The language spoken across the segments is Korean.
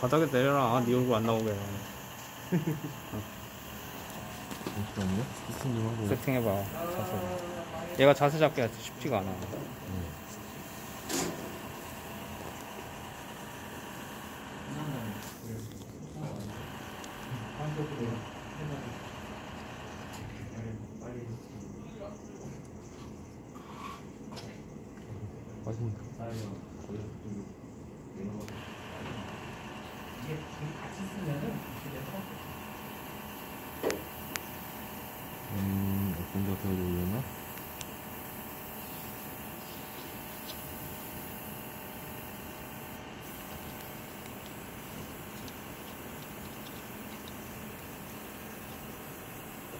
바닥에 내려라. 아, 네 얼굴 안 나오게. 잠시만요. 세팅 좀 하고. 세팅해봐. 자세. 얘가 자세 잡기가 쉽지가 않아. 빠집니다. 음, 어떤 자세가 좋으려나?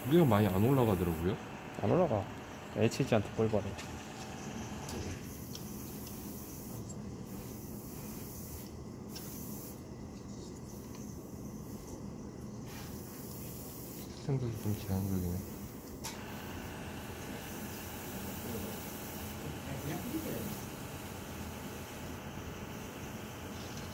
고개가 많이 안 올라가더라고요. 안 올라가. HG한테 꼴벌해. 생각이 좀 제한적이네.